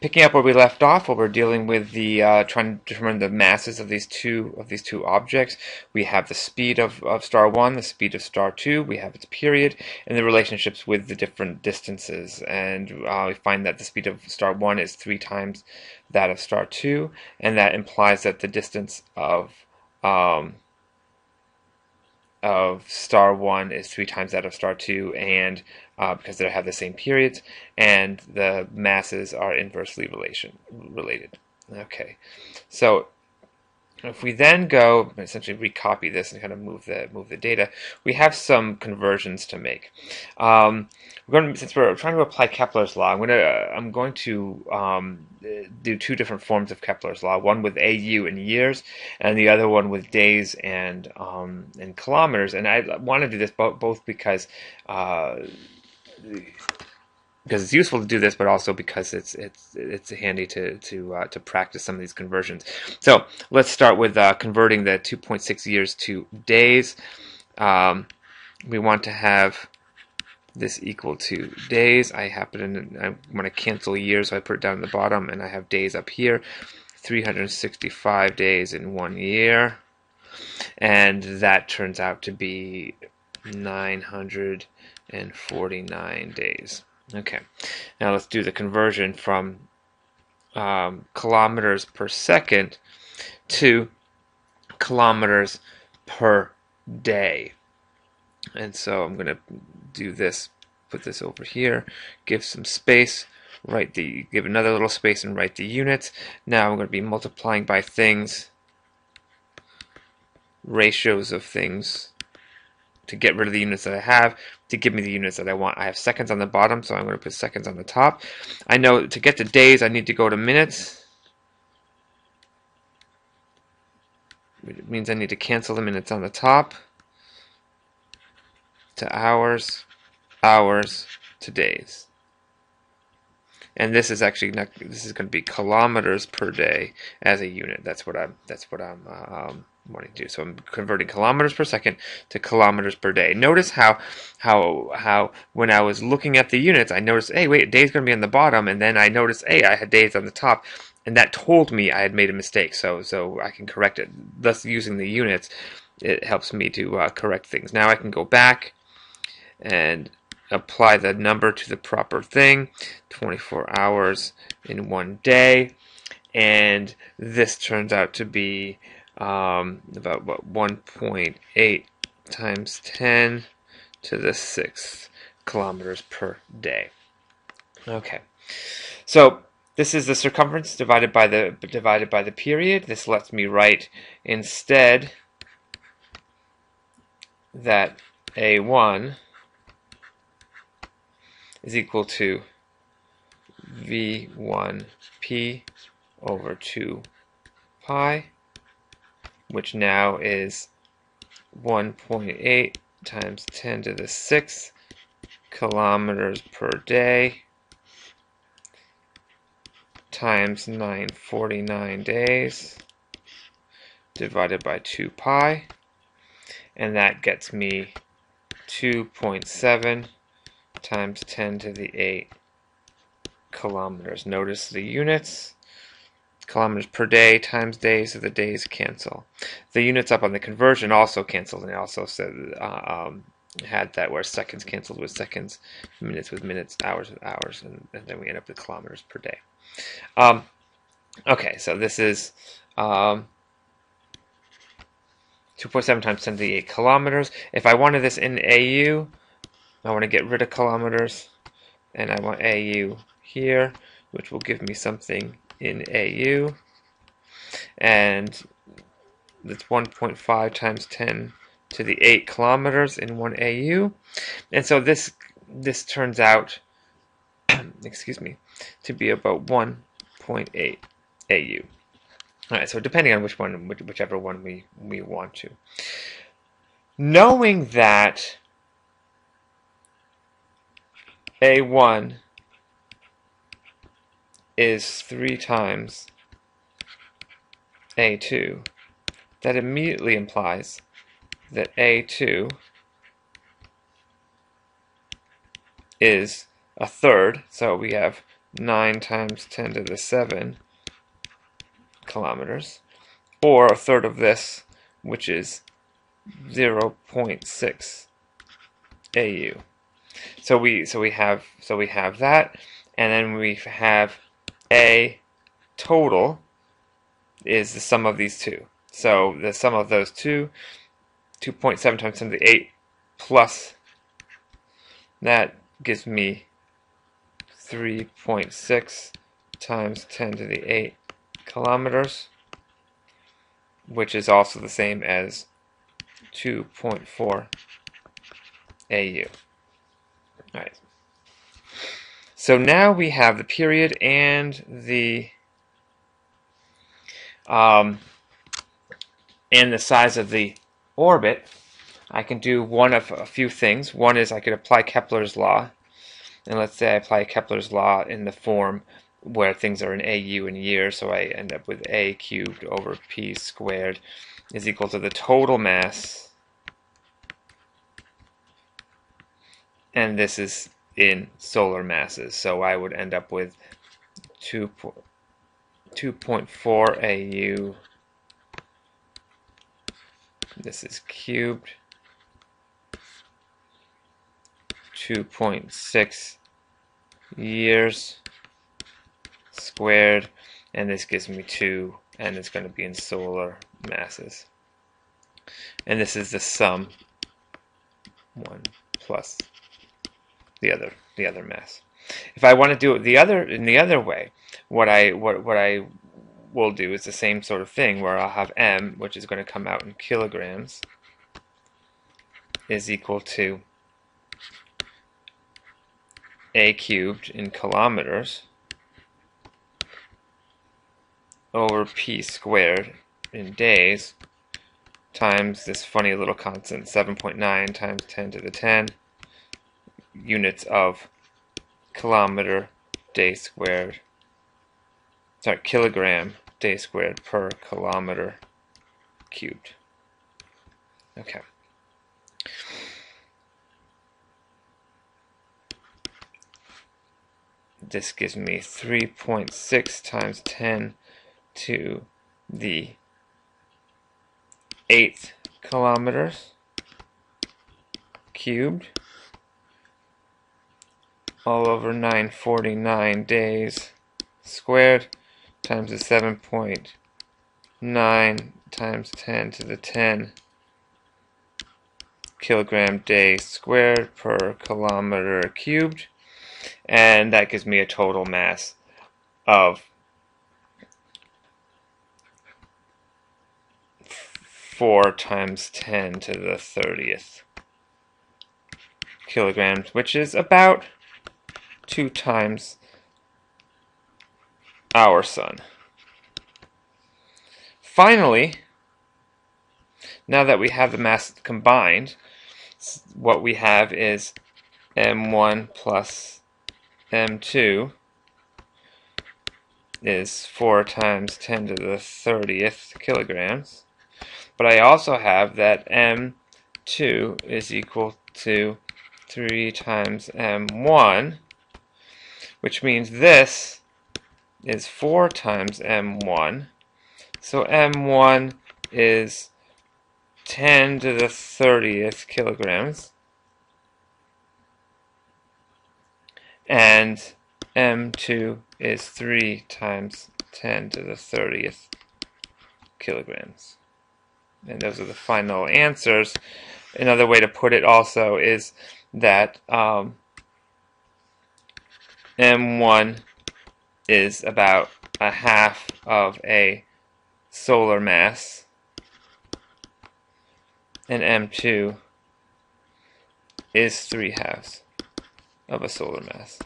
picking up where we left off, where we're dealing with the uh, trying to determine the masses of these two of these two objects, we have the speed of, of star one, the speed of star two, we have its period, and the relationships with the different distances. And uh, we find that the speed of star one is three times that of star two, and that implies that the distance of um, of star 1 is three times that of star 2 and uh, because they have the same periods and the masses are inversely relation related okay so if we then go essentially recopy this and kind of move the move the data, we have some conversions to make. Um, we're going to, since we're trying to apply Kepler's law, I'm going to I'm going to um, do two different forms of Kepler's law. One with AU in years, and the other one with days and um, and kilometers. And I want to do this both, both because. Uh, because it's useful to do this, but also because it's it's it's handy to to uh, to practice some of these conversions. So let's start with uh, converting the 2.6 years to days. Um, we want to have this equal to days. I happen to I want to cancel years, so I put it down at the bottom, and I have days up here. 365 days in one year, and that turns out to be 949 days. Okay, now let's do the conversion from um, kilometers per second to kilometers per day. And so I'm going to do this, put this over here, give some space, write the, give another little space and write the units. Now I'm going to be multiplying by things, ratios of things to get rid of the units that I have to give me the units that I want. I have seconds on the bottom, so I'm going to put seconds on the top. I know to get to days, I need to go to minutes. It means I need to cancel the minutes on the top to hours, hours to days. And this is actually not, this is going to be kilometers per day as a unit. That's what I'm that's what I'm um, wanting to do. So I'm converting kilometers per second to kilometers per day. Notice how how how when I was looking at the units, I noticed, hey, wait, day's going to be on the bottom, and then I noticed, hey, I had days on the top, and that told me I had made a mistake. So so I can correct it. Thus, using the units, it helps me to uh, correct things. Now I can go back and apply the number to the proper thing 24 hours in one day and this turns out to be um, about what 1.8 times 10 to the sixth kilometers per day. Okay, so this is the circumference divided by the divided by the period. This lets me write instead that a1 is equal to v1p over 2 pi which now is 1.8 times 10 to the 6th kilometers per day times 949 days divided by 2 pi and that gets me 2.7 times 10 to the 8 kilometers. Notice the units kilometers per day times days, so the days cancel. The units up on the conversion also canceled, and it also said uh, um, had that where seconds canceled with seconds, minutes with minutes, hours with hours, and, and then we end up with kilometers per day. Um, okay, so this is um, 2.7 times 10 to the 8 kilometers. If I wanted this in AU, I want to get rid of kilometers, and I want AU here, which will give me something in AU and that's 1.5 times 10 to the 8 kilometers in 1 AU and so this this turns out excuse me to be about 1.8 AU Alright, so depending on which one, whichever one we, we want to. Knowing that A1 is 3 times a2, that immediately implies that a2 is a third, so we have 9 times 10 to the 7 kilometers, or a third of this, which is 0.6 AU. So we so we have so we have that, and then we have A total is the sum of these two. So the sum of those two, 2.7 times 10 to the 8 plus that gives me 3.6 times 10 to the 8 kilometers, which is also the same as 2.4 AU. Alright. So now we have the period and the um, and the size of the orbit. I can do one of a few things. One is I could apply Kepler's law, and let's say I apply Kepler's law in the form where things are in AU in years, so I end up with A cubed over P squared is equal to the total mass, and this is in solar masses, so I would end up with 2, 2.4 AU, this is cubed, 2.6 years squared. And this gives me 2 and it's going to be in solar masses. And this is the sum. 1 plus the other the other mass. If I want to do it the other in the other way what I what what I will do is the same sort of thing where I'll have m which is going to come out in kilograms is equal to a cubed in kilometers over p squared in days times this funny little constant 7.9 times 10 to the 10 units of kilometer day squared sorry kilogram day squared per kilometer cubed. Okay. This gives me 3.6 times 10 to the eighth kilometers cubed all over 949 days squared times the 7.9 times 10 to the 10 kilogram day squared per kilometer cubed. And that gives me a total mass of 4 times 10 to the 30th kilograms, which is about 2 times our sun. Finally, now that we have the mass combined, what we have is m1 plus m2 is 4 times 10 to the 30th kilograms. But I also have that m2 is equal to 3 times m1, which means this is 4 times m1. So m1 is 10 to the 30th kilograms. And m2 is 3 times 10 to the 30th kilograms and those are the final answers. Another way to put it also is that um, M1 is about a half of a solar mass and M2 is three halves of a solar mass.